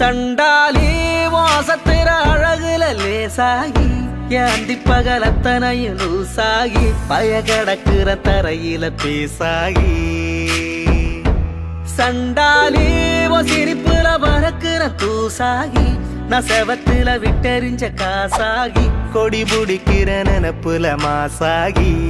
சண்டாலி வாசத்திர அழகுல லேசாகி ஏந்தி பகலத்தனையும் லூசாகி பய கடக்குற தரையில பேசாகி. சண்டாலி சிரிப்புல பறக்குற தூசாகி நான் செவத்துல விட்டெறிஞ்ச காசாகி கொடி புடிக்கிற நினப்புல மாசாகி.